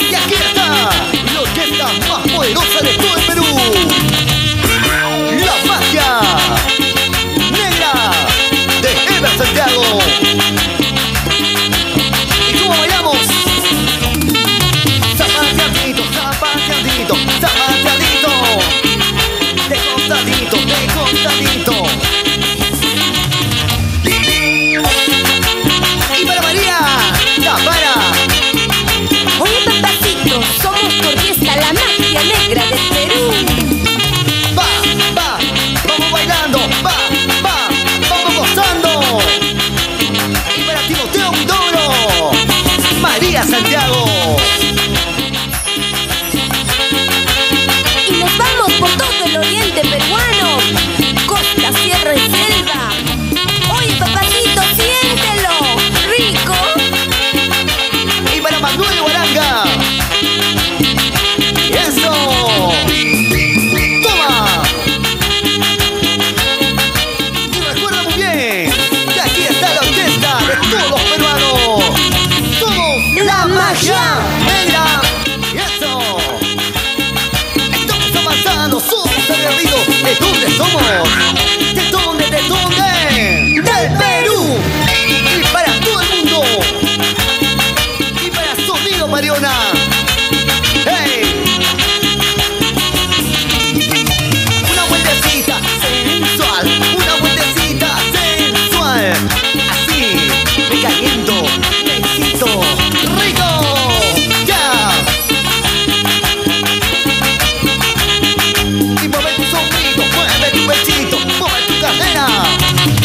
Y aquí está la orquesta más poderosa de todo el Perú. La magia negra de Santiago. ¿Y cómo. De costadito, de costadito. Somos de Tetón de... del Perú. Y para todo el mundo. Y para Sonido Mariona. Yeah.